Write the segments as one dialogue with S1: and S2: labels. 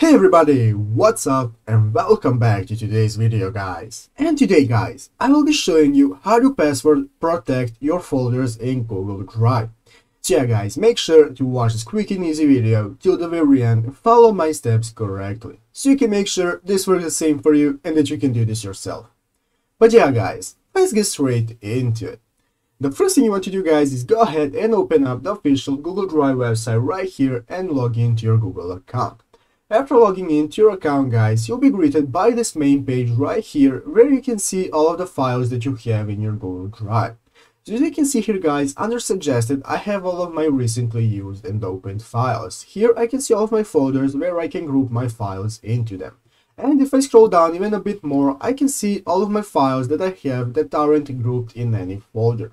S1: Hey everybody, what's up and welcome back to today's video guys. And today guys, I will be showing you how to password protect your folders in Google Drive. So yeah guys, make sure to watch this quick and easy video till the very end and follow my steps correctly. So you can make sure this works the same for you and that you can do this yourself. But yeah guys, let's get straight into it. The first thing you want to do guys is go ahead and open up the official Google Drive website right here and log into your Google account. After logging into your account guys, you'll be greeted by this main page right here where you can see all of the files that you have in your Google Drive. So as you can see here guys, under suggested, I have all of my recently used and opened files. Here I can see all of my folders where I can group my files into them. And if I scroll down even a bit more, I can see all of my files that I have that aren't grouped in any folder.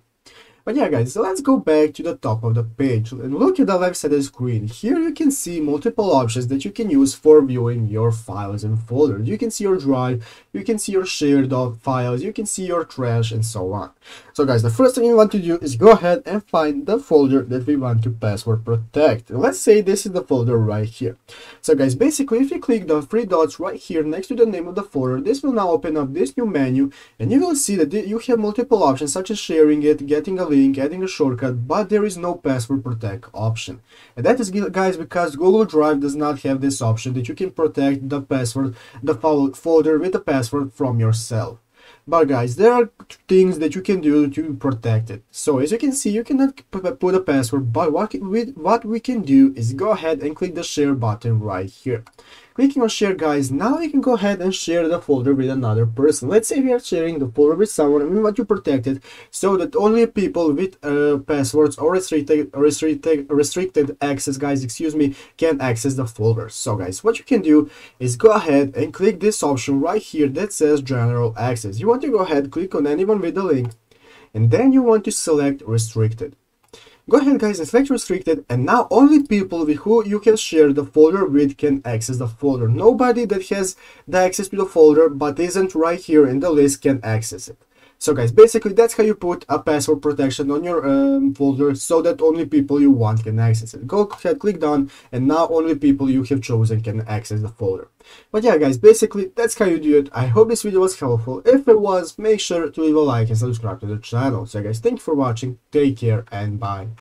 S1: But yeah guys, so let's go back to the top of the page and look at the left side of the screen. Here you can see multiple options that you can use for viewing your files and folders. You can see your drive, you can see your shared files, you can see your trash and so on. So guys, the first thing you want to do is go ahead and find the folder that we want to password protect. let's say this is the folder right here. So guys, basically if you click the three dots right here next to the name of the folder, this will now open up this new menu and you will see that you have multiple options such as sharing it, getting a link, link, adding a shortcut, but there is no password protect option. And that is, guys, because Google Drive does not have this option that you can protect the password, the folder with the password from yourself. But guys, there are things that you can do to protect it. So as you can see, you cannot put a password, but what we, what we can do is go ahead and click the share button right here. Clicking on share guys, now we can go ahead and share the folder with another person. Let's say we are sharing the folder with someone and we want to protect it so that only people with uh, passwords or restricted, restricted, restricted access guys, excuse me, can access the folder. So guys, what you can do is go ahead and click this option right here that says general access. You want to go ahead, click on anyone with the link and then you want to select restricted. Go ahead guys and select restricted and now only people with who you can share the folder with can access the folder. Nobody that has the access to the folder but isn't right here in the list can access it. So guys, basically that's how you put a password protection on your um, folder so that only people you want can access it. Go ahead, click done, and now only people you have chosen can access the folder. But yeah guys, basically that's how you do it. I hope this video was helpful. If it was, make sure to leave a like and subscribe to the channel. So guys, thank you for watching, take care and bye.